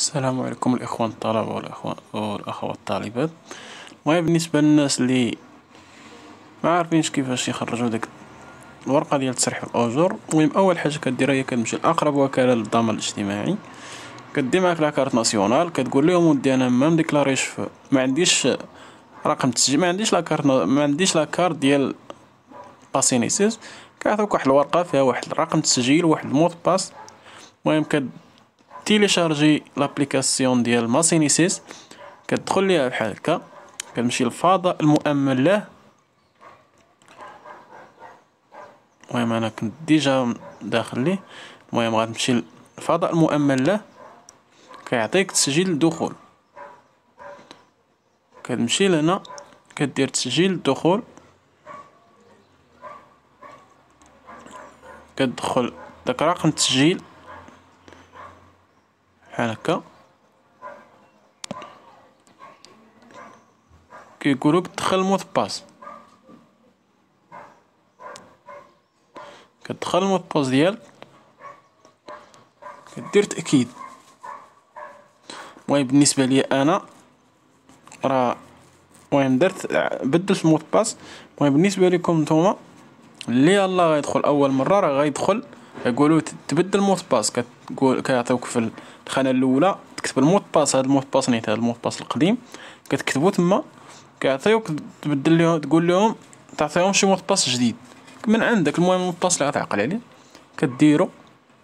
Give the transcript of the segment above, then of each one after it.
السلام عليكم الإخوان الطلبة والأخوان والأخوات الطالبات المهم بالنسبة للناس اللي ما عارفينش كيفاش يخرجوا ديك الورقة ديال تصريح الأجور المهم أول حاجة كديرها هي كتمشي لأقرب وكالة للضمان الاجتماعي. كدي معاك la carte nationale كتقول لهم ودي أنا ما م déclaré ش ما عنديش رقم تسجيل ما عنديش la carte ما عنديش la carte ديال la CNSS كيعطيوك واحد الورقة فيها واحد الرقم التسجيل وواحد ال mot de passe. المهم كد télécharger l'application ديال ma CNSS. كتدخل ليها بحال هكا. كتمشي للفضاء المؤمن له. المهم أنا كنت déjà داخل ليه. المهم غتمشي للفضاء المؤمن له. كيعطيك تسجيل الدخول كتمشي لهنا. كدير تسجيل الدخول كتدخل. داك رقم التسجيل بحال هكا كيقولوك دخل ال mot de passe. كتدخل ال mot de passe ديالك كدير تأكيد. المهم بالنسبة ليا أنا راه المهم درت بدلت ال mot de passe. المهم بالنسبة ليكم نتوما اللي يلاه غيدخل أول مرة راه غيدخل يقولوا تبدل ال mot de passe. كتقول كيعطيوك في الخانة الأولى تكتب ال mot de passe. هاد ال mot de passe نيت هاد ال mot de passe القديم. كتكتبو تما كيعطيوك تبدل ليهم تقول لهم تعطيهم شي mot de passe جديد. من عندك المهم ال mot de passe اللي غتعقل عليه. كديرو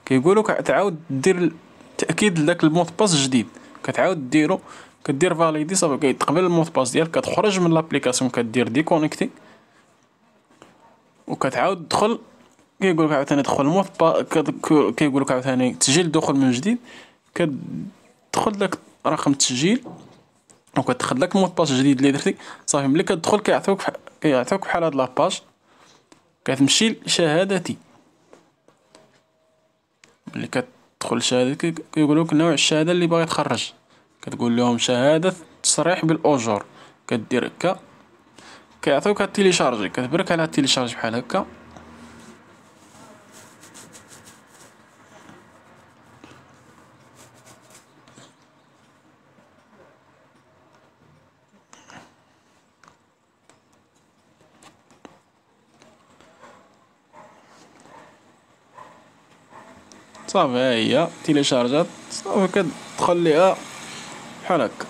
كيقولوك تعاود دير تأكيد لداك ال mot de passe الجديد كتعاود ديرو كدير valider صافي كيتقبل ال mot de passe ديالك كتخرج من l'application كدير déconnecter وكتعاود تدخل كيقولك عاوتاني دخل ال mot de pa كيقولك عاوتاني تسجيل الدخول من جديد كتدخل داك رقم التسجيل وكتدخل داك ال mot de passe الجديد اللي درتي. صافي ملي كتدخل كيعطيوك كيعطيوك بحال هاد la page كتمشي لشهادتي. ملي كتدخل لشهادتي كيقولوك نوع الشهادة اللي باغي تخرج. كتقول لهم شهادة تصريح بالأجور. كدير هكا كيعطيوك تيليشارجي كتبرك على تيليشارجي بحال هكا. صافي ها هي تيليشارجات. صافي كتدخل ليها بحال هكا.